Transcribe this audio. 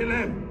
Kill him!